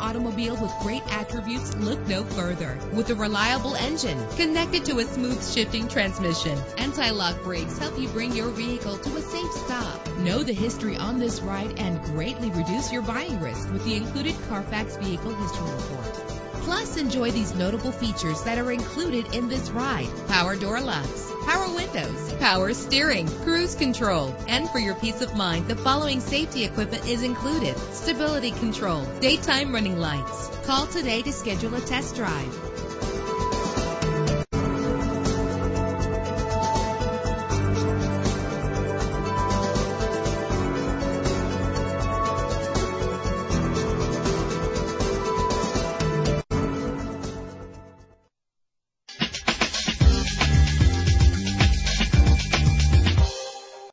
automobile with great attributes, look no further. With a reliable engine connected to a smooth shifting transmission, anti-lock brakes help you bring your vehicle to a safe stop. Know the history on this ride and greatly reduce your buying risk with the included Carfax Vehicle History Report. Plus, enjoy these notable features that are included in this ride. Power door locks, power windows, power steering, cruise control. And for your peace of mind, the following safety equipment is included. Stability control, daytime running lights. Call today to schedule a test drive.